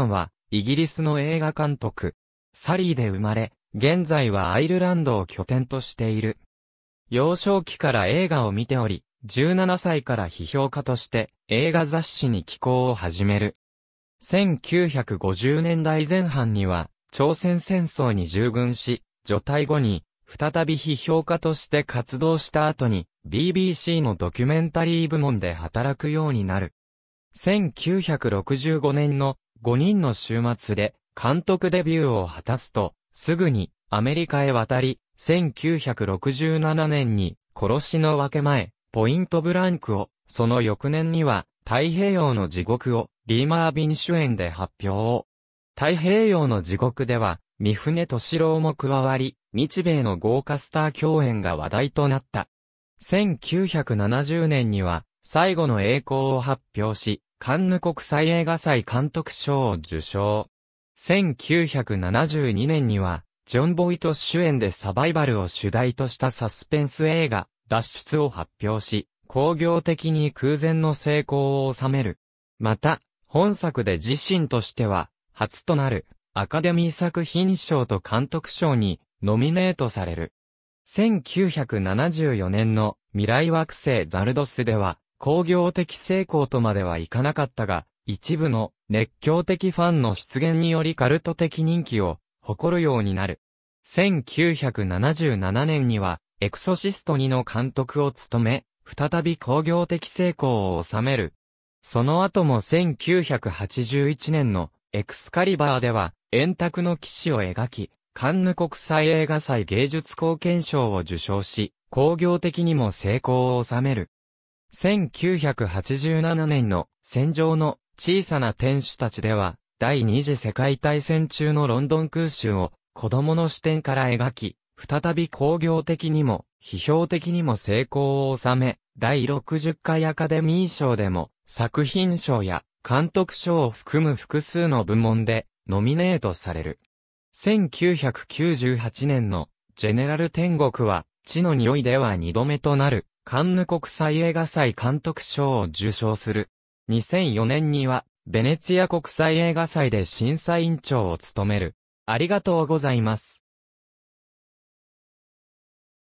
ンは、イギリスの映画監督。サリーで生まれ、現在はアイルランドを拠点としている。幼少期から映画を見ており、17歳から批評家として映画雑誌に寄稿を始める。1950年代前半には、朝鮮戦争に従軍し、除隊後に、再び批評家として活動した後に、BBC のドキュメンタリー部門で働くようになる。1965年の5人の週末で監督デビューを果たすと、すぐにアメリカへ渡り、1967年に殺しの分け前、ポイントブランクを、その翌年には太平洋の地獄をリーマービン主演で発表。太平洋の地獄では、三船敏郎も加わり、日米の豪華スター共演が話題となった。1970年には、最後の栄光を発表し、カンヌ国際映画祭監督賞を受賞。1972年には、ジョン・ボイト主演でサバイバルを主題としたサスペンス映画、脱出を発表し、工業的に空前の成功を収める。また、本作で自身としては、初となる、アカデミー作品賞と監督賞に、ノミネートされる。1974年の未来惑星ザルドスでは、工業的成功とまではいかなかったが、一部の熱狂的ファンの出現によりカルト的人気を誇るようになる。1977年には、エクソシスト2の監督を務め、再び工業的成功を収める。その後も1981年のエクスカリバーでは、円卓の騎士を描き、カンヌ国際映画祭芸術貢献賞を受賞し、工業的にも成功を収める。1987年の戦場の小さな天使たちでは、第二次世界大戦中のロンドン空襲を子供の視点から描き、再び工業的にも、批評的にも成功を収め、第60回アカデミー賞でも、作品賞や監督賞を含む複数の部門でノミネートされる。1998年のジェネラル天国は、地の匂いでは二度目となるカンヌ国際映画祭監督賞を受賞する。2004年には、ベネツィア国際映画祭で審査委員長を務める。ありがとうございます。